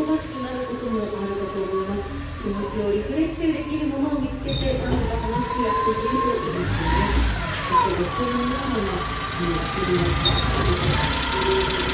こましくなることもあるかと思います。気持ちをリフレッシュできるものを見つけてなんとか楽しくやっていけるといいですよね。そして学生の皆さんはやってみました